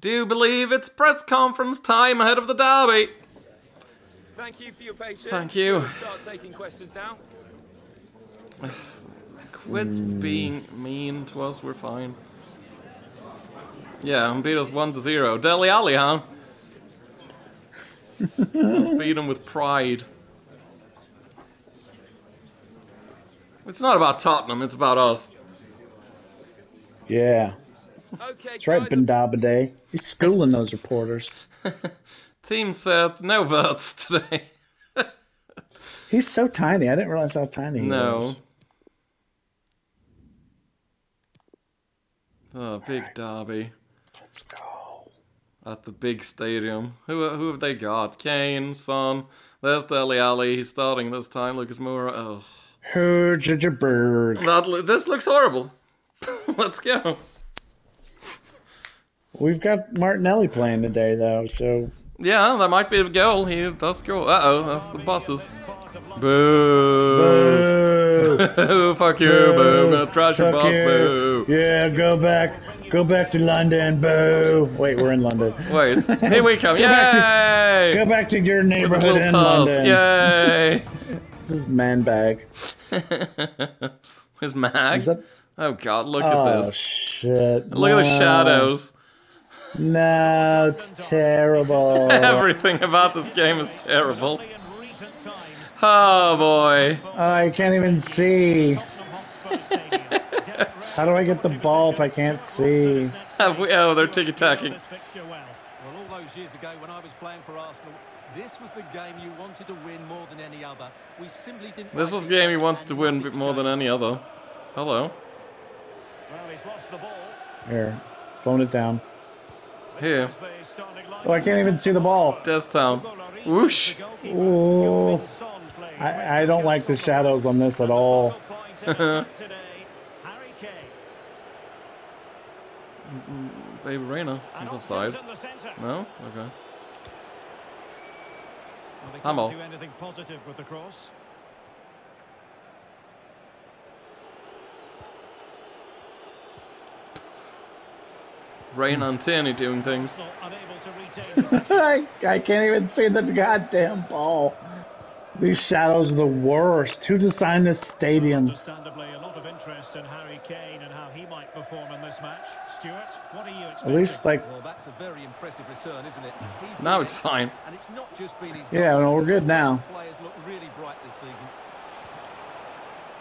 Do you believe it's press conference time ahead of the derby? Thank you for your patience. Thank you. We'll start taking questions now. Quit being mean to us, we're fine. Yeah, and beat us 1 to 0. Dele Alli, huh? Let's beat him with pride. It's not about Tottenham, it's about us. Yeah. Okay, That's right, guys, Bendabade. He's schooling those reporters. Team said no votes today. He's so tiny. I didn't realize how tiny he No. was. Oh, big derby Let's go. at the big stadium. Who who have they got? Kane, Son. There's Dele Alli. He's starting this time. Lucas Moura. Oh, Højbjerg. that, this looks horrible. Let's go. We've got Martinelli playing today, though, so Yeah, that might be a goal. He does score. Uh oh, that's the buses. Boo! Boo! Fuck you, boo! I'm gonna trash your Fuck boss, you. boo! Yeah, go back. Go back to London. Boo! Wait, we're in London. Wait, here we come! Go back Yay! Go back to your neighborhood in pass! London. Yay! This is man bag. His mag. Is that- Oh god, look oh at this! shit! Look at the shadows. No, it's terrible. Everything about this game is terrible. Oh boy. I can't even see. How do I get the ball if I can't see? Have we? Oh, they're tiki tacking. Well, all those years ago when I was playing for Arsenal, this was the game you wanted to win more than any other. We simply didn't. This was the game you wanted to win more than any other. Hello. Well, he's lost the ball. Here, slowing it down. Here. Oh, I can't even see the ball. Destown. Whoosh. Ooh. I, I don't like the shadows on this at all. Baby Reina. He's offside. No? Okay. Handball. Do anything positive with the cross. Rain and Tierney doing things. Arsenal unable to retain possession. I, I can't even see the goddamn ball. These shadows are the worst. Who designed this stadium? Understandably, a lot of interest in Harry Kane and how he might perform in this match. Stewart, what are you expecting? At least, like, Well, that's a very impressive return, isn't it? He's Now it's it, fine. And it's not just been his Yeah, goals. no, we're good now. Players look really bright this season.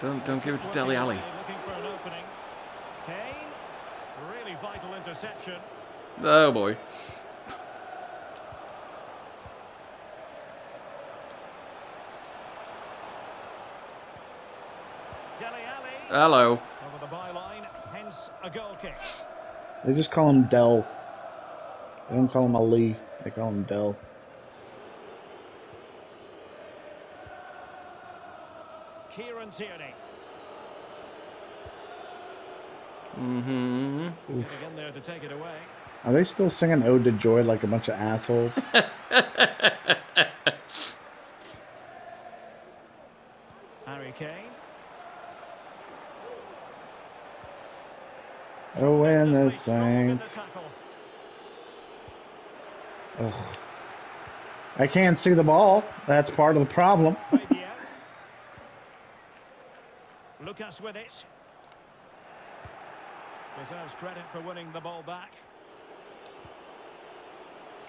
Don't don't give it to Working Dele Alli. away, Looking for an opening. Kane, really vital interception. Oh boy. Hello. over the byline, hence a goal kick. they just call him Dell. They don't call him Ali. They call him Dell. Kieran Tierney Mm-hmm. Getting in there to take it away. Are they still singing Ode to Joy like a bunch of assholes? Harry Kane. oh, and the in the Saints. Ugh. I can't see the ball. That's part of the problem. Lucas with it. Deserves credit for winning the ball back.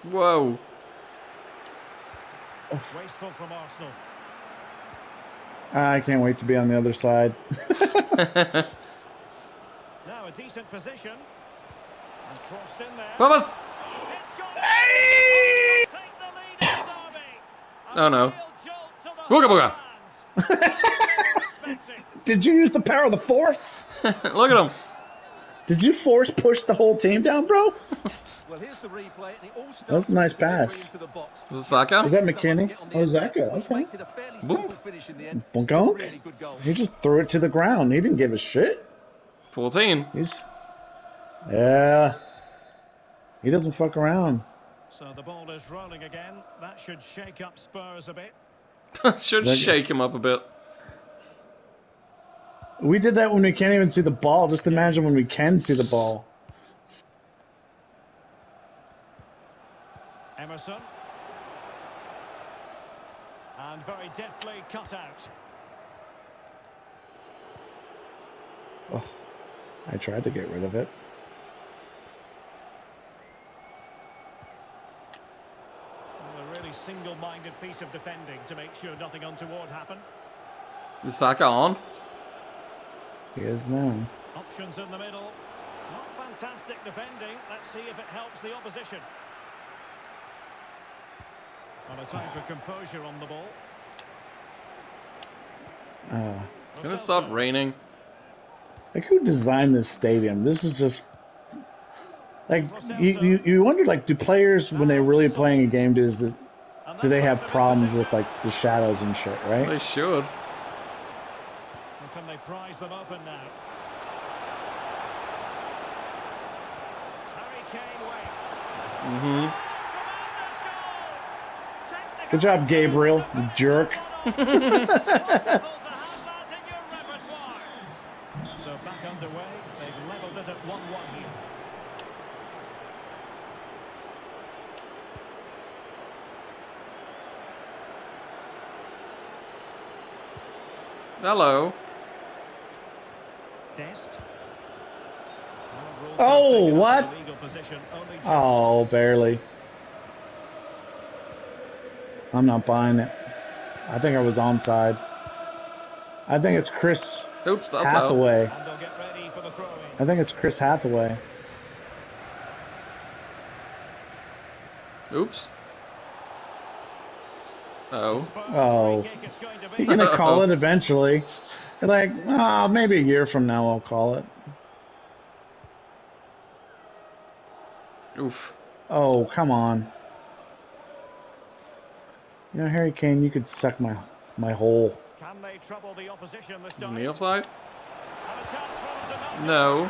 Whoa. Wasteful from Arsenal. I can't wait to be on the other side. Now a decent position. And crossed in there. Vamos! It's gone. Take the lead in the derby. A Oh, no. real jolt to the Booga booga. fans. They were expecting. Did you use the power of the force? Look at him. Did you force push the whole team down, bro? Well, here's the replay. and it all That was a nice pass. into. Was it Saka? Was that McKennie? get Oh, end there, Saka. which Okay. makes it a fairly Boom. simple finish in the end. Bunko? Really good. He just threw it to the ground. He didn't give a shit. 14. He's. Yeah. He doesn't fuck around. So the ball is rolling again. That should shake up Spurs a bit. Should shake him up a bit. We did that when we can't even see the ball. Just imagine when we can see the ball. Emerson. And very deftly cut out. Oh, I tried to get rid of it. Well, a really single-minded piece of defending to make sure nothing untoward happened. Is Saka on? He is now. Options in the middle. Not fantastic defending. Let's see if it helps the opposition. And a time for composure on the ball. Uh, Can it stop raining? like who designed this stadium? This is just like you, you, you wonder like do players when they're really playing a game do, is it, do they have puts them in problems with like the shadows and shit, right? They should. Or can they prize them open now? Harry Kane waits. Mm-hmm. Good job, Gabriel, you jerk. So back underway, they've levelled it at 1-1 here. Hello. Dest. Oh, what? Oh, barely. I'm not buying it. I think I was onside. I think it's Chris Oops, that's out. Hathaway. And they'll get ready for the throw-in. I think it's Chris Hathaway. Oops. Oh. Oh. free kick it's going to be. You're gonna call it eventually. They're like, ah, maybe a year from now I'll call it. Oof. Oh, come on. You know, Harry Kane, you could suck my my hole. Can they trouble the opposition this Is time? me offside? And a chance for them to mount No. Dele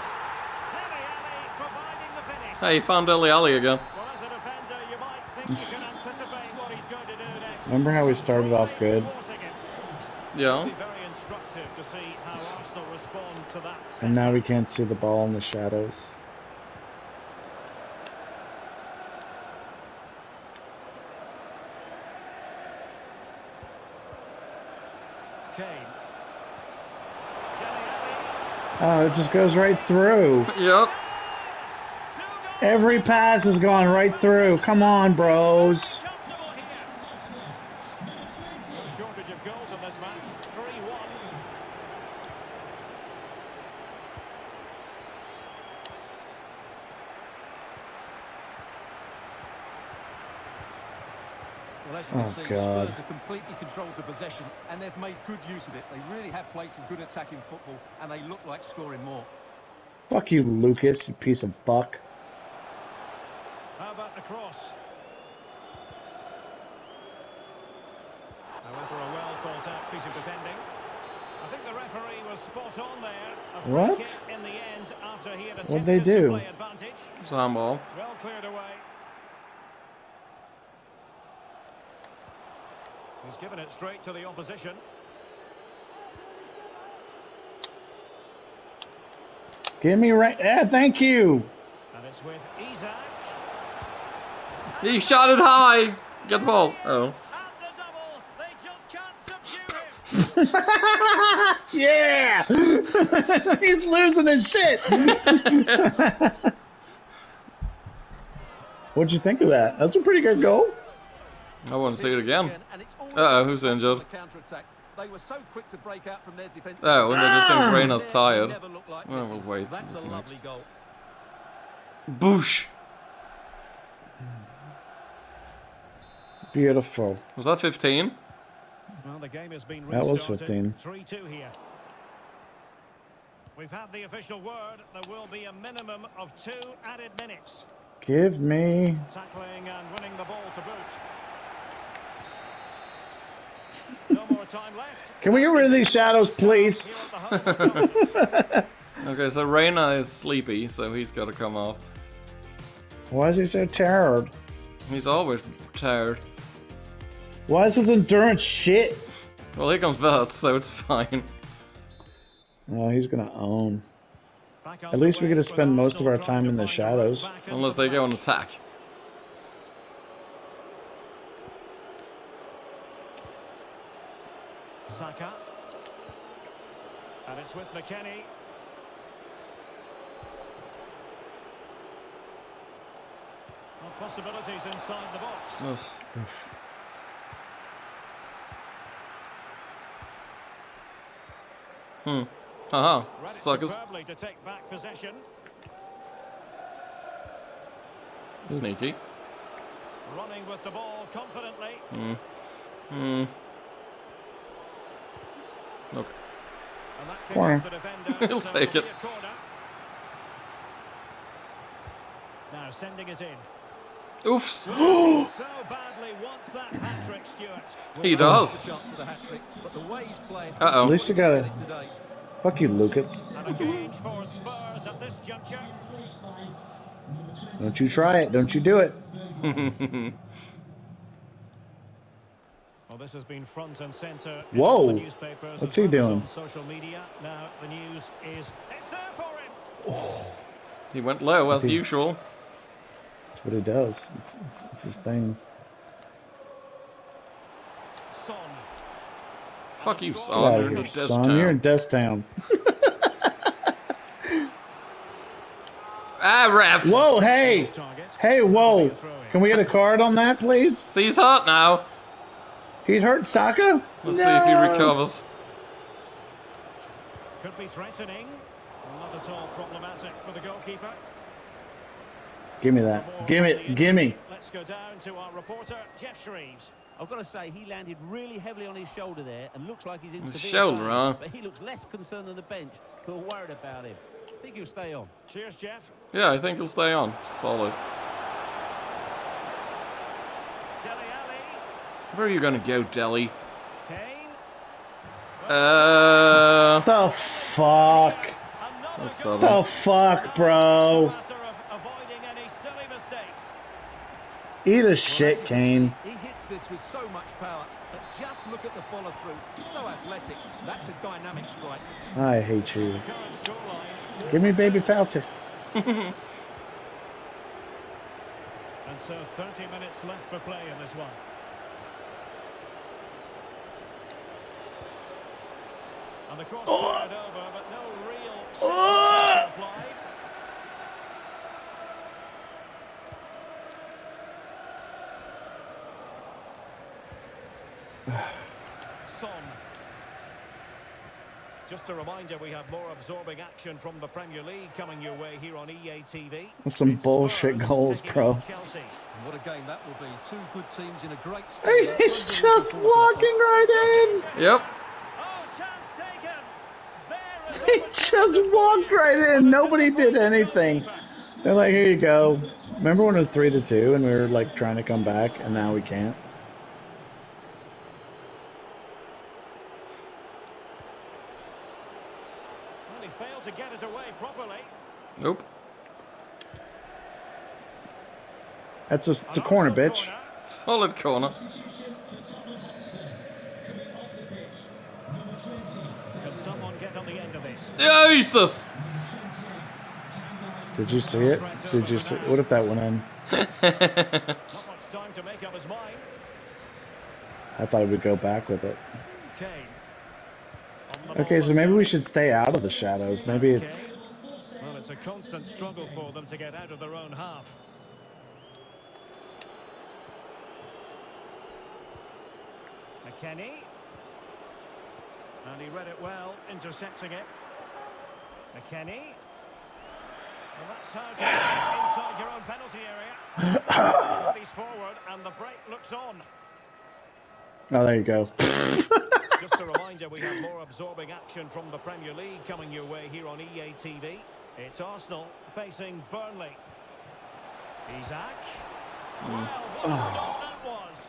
Alli providing the finish. Hey, found Dele Alli again. Well, as a defender, Remember how we started off good? Yeah. Be very instructive to see how Arsenal respond to that. And now we can't see the ball in the shadows. Kane. Oh, it just goes right through. Yep. Every pass has gone right through. Come on, bros. Comfortable here. No shortage of goals in this match. 3-1. Well, as you can Oh, see, God. Spurs have completely controlled the possession, and they've made good use of it. They really have played some good attacking football, and they look like scoring more. Fuck you, Lucas, you piece of fuck. How about the cross? However, a well thought out piece of defending. I think the referee was spot on there. A free What? kick in the end after he had What'd they do? play advantage. It's a. Well cleared away. He's given it straight to the opposition. Give me right. Yeah, thank you. And it's with Isak. He shot it high. Get the ball. Oh. And the double. They just can't subdue him. Yeah. He's losing his shit. What'd you think of that? That's a pretty good goal. I want to see it again. And it's always Uh-oh, who's injured? counter-attack. They were so quick to break out from their defensive Oh, and they just think! Reina's tired. Like Well, we'll wait That's a lovely next. goal. Boosh. Beautiful. Was that 15? Well, the game has been That was restarted. 15. 3-2 here. We've had the official word. There will be a minimum of two added minutes. Give me. Tackling and winning the ball to boot. No more time left. Can we get rid of these shadows, please? Here at the home of Okay, so Reina is sleepy, so he's got to come off. Why is he so tired? He's always tired. Why is his endurance shit? Well, here comes Vert, so it's fine. Oh, he's gonna own. At least we underway get to spend most of our time in the find their way shadows. Unless they go on attack. Saka. And it's with McKennie. Well, possibilities inside the box. Ugh. Hmm. Haha. It Suckers. to take back possession. Sneaky. Running with the ball confidently. Hmm. Hmm. Look. And that kick Corner. off the defender. He'll take it'll it. be a corner. Now sending it in. Oofs. so badly wants that hat-trick, He does. the chance for the hat-trick, but the way he's playing, Uh-oh. At least you got it fuck you, Lucas. And a change for Spurs at this juncture. Don't you try it. Don't you do it. Well, this has been front and centre. in Whoa. all the newspapers What's he doing? On social media. Now the news is it's there for him. Oh. he went low as He- usual. That's what he does. It's, it's, it's his thing. Son. Fuck you, Get son. out You're of in here, son. You're in town. Death Town. Ah, ref. Whoa, hey! Hey, whoa! Can we get a card on that, please? See, he's hot now. He hurt Saka? Let's see if he recovers. Could be threatening. Not at all problematic for the goalkeeper. Give me that. Give on it. Give me. Let's go down to our reporter, Geoff Shreeves. I've got to say, he landed really heavily on his shoulder there and looks like he's in His severe shoulder, huh? But he looks less concerned than the bench, who are worried about him. I think he'll stay on. Cheers, Jeff. Yeah, I think he'll stay on. Solid. Dele Alli. Where are you gonna go, Jelly? Kane. Uh. The fuck? That's goal. sudden. The fuck, bro? It's a matter of avoiding any silly mistakes. Eat a shit, Kane. He hits this with so much power, but just look at the follow-through. So athletic. That's a dynamic strike. I hate you. Give me baby Fauci. And so 30 minutes left for play in this one. And the cross fired over, but no real pressure applied. Son. Just a reminder, we have more absorbing action from the Premier League coming your way here on EA TV. Some It's bullshit goals, bro. Chelsea. And what a game that will be. Two good teams in a great Hey, stadium. he's just looking forward to the walking right in. Yep. Oh, chance taken. There is in. He just walked right in. Nobody did anything. They're like, here you go. Remember when it was three to two and we were like trying to come back and now we can't? Well, he failed to get it away properly. Nope. That's a, it's a corner, bitch. Solid corner. Can someone get on the end of this? Jesus! Did you see it? Did you see? What if that went in? Time to make up his mind. I thought would go back with it. Kane. On the Okay, so maybe we should stay out of the shadows. Maybe it's. Well, it's a constant struggle for them to get out of their own half. McKennie. And he read it well, intercepting it. McKennie. Well, that's how to inside your own penalty area. Bodies forward, and the break looks on. Oh, there you go. Just a reminder, we have more absorbing action from the Premier League coming your way here on EA TV. It's Arsenal facing Burnley. Isak. Mm. Well, what a ah. stop that was.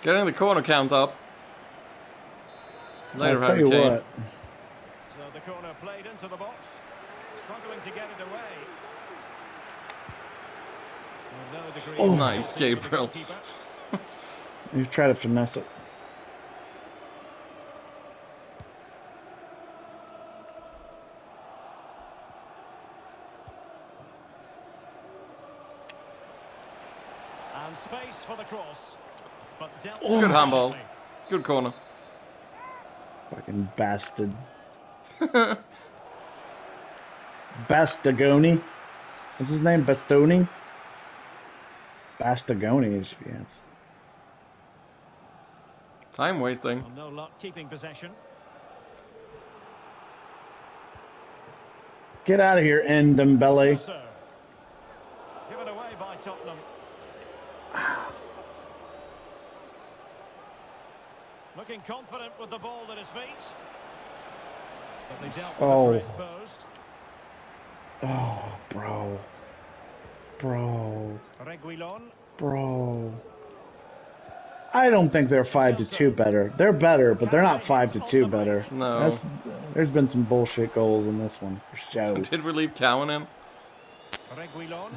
Getting the corner count up. Later, I'll tell you Kane. what. So the corner played into the box. Struggling to get it away. No Oh. Nice, difficulty for the Gabriel. goalkeeper. You try to finesse it. And space for the cross. But dealt Oh. Good handball. Good corner. Fucking bastard. Bastagoni. What's his name? Bastoni? Bastagoni is yes. Time wasting. Well, no luck keeping possession. Get out of here, Ndombele. So, given away by Tottenham. Looking confident with the ball at his feet. But they dealt with Oh. the threat posed. Oh, bro. Bro. Reguilon. Bro. I don't think they're five to two better. They're better, but they're not five to two better. No. That's, there's been some bullshit goals in this one for show. Did we leave Cowan in?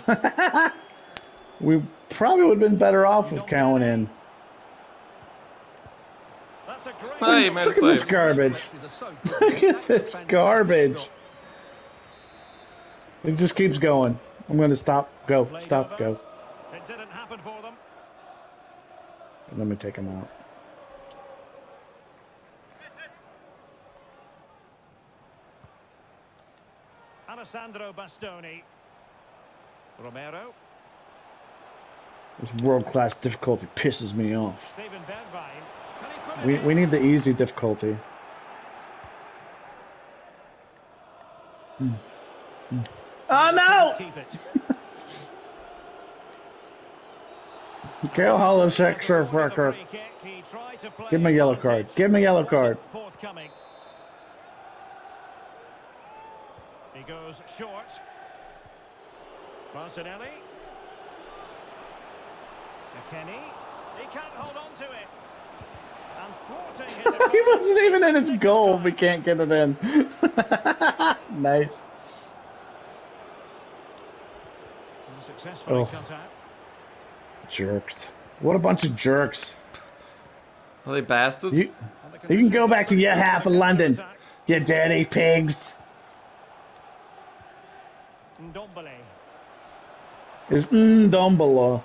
We probably would have been better off with Cowan in. That's a great Hey, made a Look at this save. garbage. Reflexes are so good. Look at this fantastic garbage. It just keeps going. I'm gonna stop. Go. Stop. Go. It didn't happen for them. Let me take him out. Alessandro Bastoni. Romero. This world class difficulty pisses me off. Steven Bergwijn. Can he put it We we need the easy difficulty. Hmm. Oh no! Keep it. Gail Hollowcheck, With sure, fucker. free kick, he tried to play Give him a yellow card. Give him a yellow card. He goes short. Martinelli. McKennie. He can't hold on to it. And thwarting his he wasn't even in his goal. We can't get it in. nice. Successfully Oh. cut out. Jerks. What a bunch of jerks. Are they bastards? You, you can go back to your half of London. You dirty pigs. Ndombele. Is mm Dumbledore.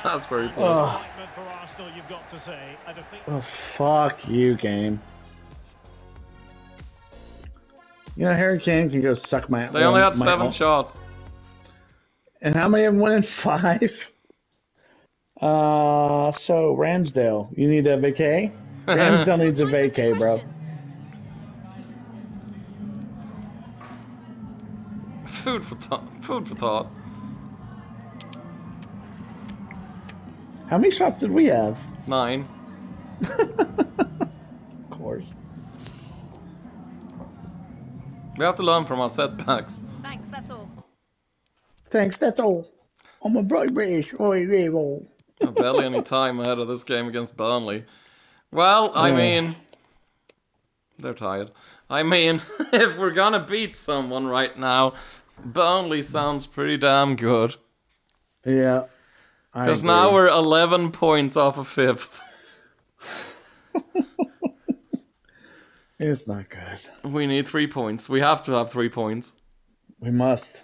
That's very And pleasant. Oh. disappointment for Arsenal, you've got to say. A defeat Oh, fuck you, game. You know, Harry Kane can go suck my. Ass. They only had my- seven shots. And how many of them went in five? Uh, so Ramsdale, you need a vacay. Ramsdale needs a Time for a few vacay, bro. Food for thought. Food for thought. How many shots did we have? Nine. Of course. We have to learn from our setbacks. Thanks, that's all. Thanks. That's all. I'm a bright British. Oi, rebel. Got barely any time ahead of this game against Burnley. Well, I Yeah. mean, they're tired. I mean, if we're gonna beat someone right now, Burnley sounds pretty damn good. Yeah. Because now we're 11 points off of fifth. It's not good. We need three points. We have to have three points. We must.